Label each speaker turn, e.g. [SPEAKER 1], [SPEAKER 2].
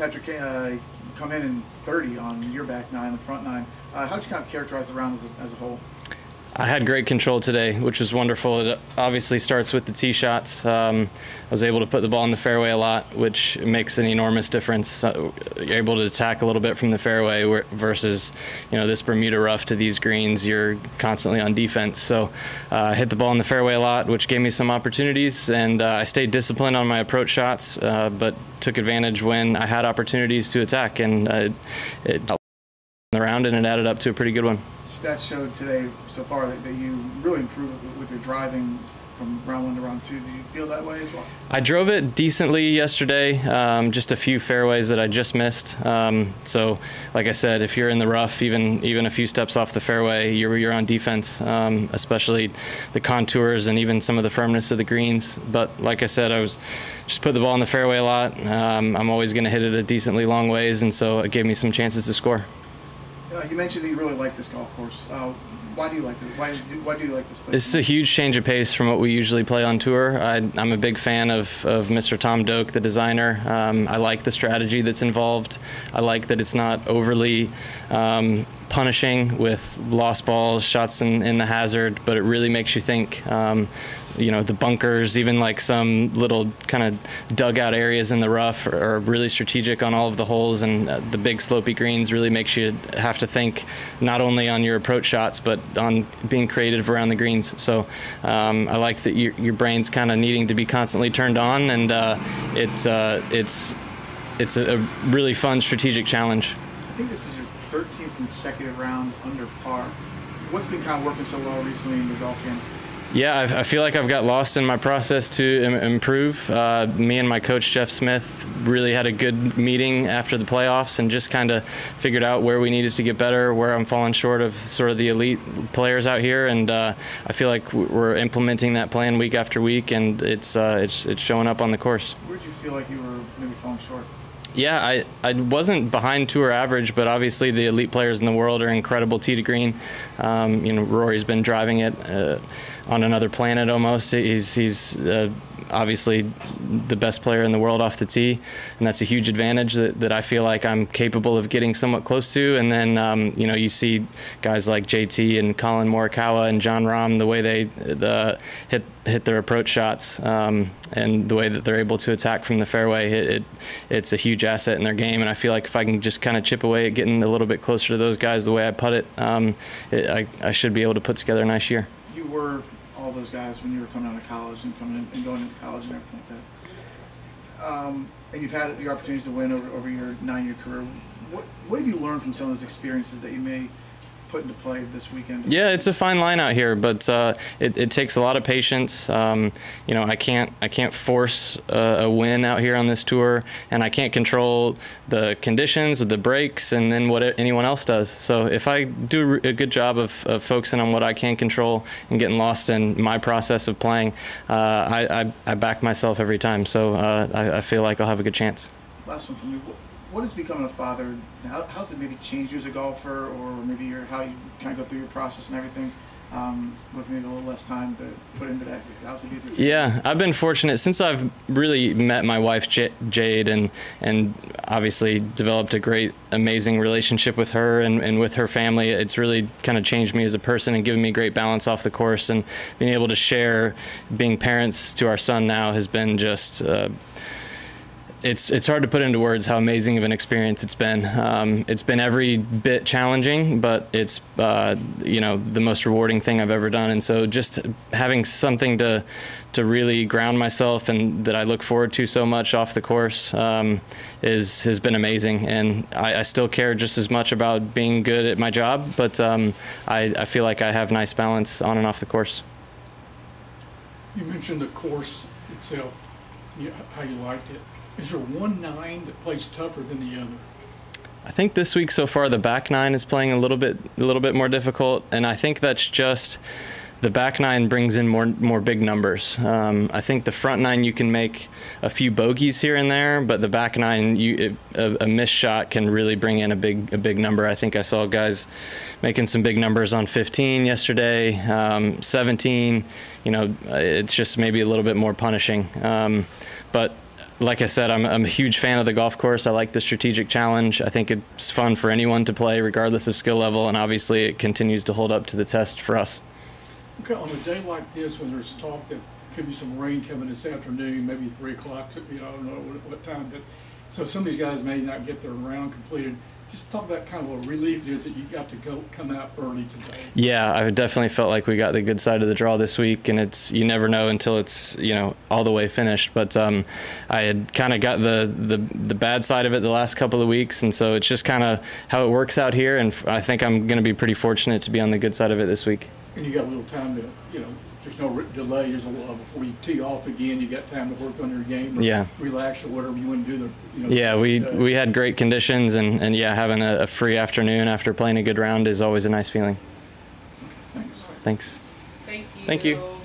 [SPEAKER 1] Patrick uh, come in in 30 on your back nine, the front nine. Uh, how'd you kind of characterize the round as a, as a whole?
[SPEAKER 2] I had great control today, which was wonderful. It obviously starts with the tee shots. Um, I was able to put the ball in the fairway a lot, which makes an enormous difference. Uh, you're able to attack a little bit from the fairway where, versus, you know, this Bermuda rough to these greens. You're constantly on defense. So uh, I hit the ball in the fairway a lot, which gave me some opportunities, and uh, I stayed disciplined on my approach shots, uh, but took advantage when I had opportunities to attack, and uh, it the round, and it added up to a pretty good one.
[SPEAKER 1] Stats showed today so far that, that you really improved with your driving from round one to round two. Did you feel that way as well?
[SPEAKER 2] I drove it decently yesterday, um, just a few fairways that I just missed. Um, so, like I said, if you're in the rough, even even a few steps off the fairway, you're you're on defense, um, especially the contours and even some of the firmness of the greens. But like I said, I was just put the ball in the fairway a lot. Um, I'm always going to hit it a decently long ways, and so it gave me some chances to score.
[SPEAKER 1] Uh, you mentioned that you really like this golf course. Uh, why do you like this? Why do, why do you like this place?
[SPEAKER 2] Is a huge change of pace from what we usually play on tour. I, am a big fan of, of Mr. Tom Doak, the designer. Um, I like the strategy that's involved. I like that it's not overly um, punishing with lost balls, shots in, in the hazard, but it really makes you think. Um, you know the bunkers, even like some little kind of dugout areas in the rough are, are really strategic on all of the holes, and uh, the big slopey greens really makes you have to think not only on your approach shots but on being creative around the greens. So um, I like that your, your brain's kind of needing to be constantly turned on, and uh, it, uh, it's it's a, a really fun strategic challenge.
[SPEAKER 1] I think this is your 13th consecutive round under par. What's been kind of working so well recently in the golf game?
[SPEAKER 2] Yeah, I, I, feel like I've got lost in my process to Im- improve. Uh, me and my coach Jeff Smith really had a good meeting after the playoffs and just kind of figured out where we needed to get better, where I'm falling short of sort of the elite players out here, and uh, I feel like we're implementing that plan week after week, and it's uh, it's it's showing up on the course.
[SPEAKER 1] Where did you feel like you were maybe falling short?
[SPEAKER 2] Yeah, I, I wasn't behind tour average, but obviously the elite players in the world are incredible tee to green. Um, you know, Rory's been driving it uh, on another planet almost. He's he's uh, obviously the best player in the world off the tee, and that's a huge advantage that, that I feel like I'm capable of getting somewhat close to. And then um, you know you see guys like JT and Collin Morikawa and Jon Rahm the way they the hit hit their approach shots um, and the way that they're able to attack from the fairway. It, it, it's a huge asset in their game, and I feel like if I can just kind of chip away at getting a little bit closer to those guys the way I put it, um, it I, I should be able to put together a nice year.
[SPEAKER 1] You were all those guys when you were coming out of college and coming in, and going into college and everything like that. Um, and you've had the opportunities to win over, over your nine-year career. What, what have you learned from some of those experiences that you may put into play this weekend?
[SPEAKER 2] Yeah, it's a fine line out here, but uh, it, it, takes a lot of patience. Um, you know, I can't I can't force a, a, win out here on this tour, and I can't control the conditions, the breaks, and then what anyone else does. So if I do a good job of, of focusing on what I can control and getting lost in my process of playing, uh, I, I, I, back myself every time. So uh, I, I feel like I'll have a good chance.
[SPEAKER 1] Last one for me what has becoming a father? How, how's it maybe changed you as a golfer, or maybe your how you kind of go through your process and everything? Um, with maybe a little less time to put into that. How's it
[SPEAKER 2] yeah, I've been fortunate since I've really met my wife Jade and and obviously developed a great, amazing relationship with her and, and with her family. It's really kind of changed me as a person and given me great balance off the course and being able to share being parents to our son now has been just. Uh, it's it's hard to put into words how amazing of an experience it's been. Um, it's been every bit challenging, but it's uh, you know the most rewarding thing I've ever done. And so just having something to to really ground myself and that I look forward to so much off the course um, is has been amazing. And I, I, still care just as much about being good at my job, but um, I, I feel like I have nice balance on and off the course.
[SPEAKER 3] You mentioned the course itself, how you liked it is there one nine that plays tougher than the other?
[SPEAKER 2] I think this week so far the back nine is playing a little bit a little bit more difficult, and I think that's just the back nine brings in more more big numbers. Um, I think the front nine you can make a few bogeys here and there, but the back nine you a, a missed shot can really bring in a big a big number. I think I saw guys making some big numbers on 15 yesterday, um, 17. You know, it's just maybe a little bit more punishing, um, but like I said, I'm, I'm a huge fan of the golf course. I like the strategic challenge. I think it's fun for anyone to play, regardless of skill level, and obviously it continues to hold up to the test for us.
[SPEAKER 3] Okay, on a day like this, when there's talk that could be some rain coming this afternoon, maybe three o'clock, you know, I don't know what, what time, but, so some of these guys may not get their round completed. Just talk about kind of a relief it is that you got to go, come out early today.
[SPEAKER 2] Yeah, I definitely felt like we got the good side of the draw this week, and it's you never know until it's you know all the way finished. But um, I had kind of got the, the the bad side of it the last couple of weeks, and so it's just kind of how it works out here. And I think I'm going to be pretty fortunate to be on the good side of it this week.
[SPEAKER 3] And you got a little time to, you know, there's no re- delay, there's a while uh, before you tee off again, you got time to work on your game. or
[SPEAKER 2] Yeah.
[SPEAKER 3] Relax or whatever you want to do the, you know.
[SPEAKER 2] Yeah,
[SPEAKER 3] the
[SPEAKER 2] we
[SPEAKER 3] rest of the
[SPEAKER 2] we had great conditions, and and yeah, having a, a free afternoon after playing a good round is always a nice feeling.
[SPEAKER 3] Thanks.
[SPEAKER 2] Thanks.
[SPEAKER 4] Thank you.
[SPEAKER 2] Thank you.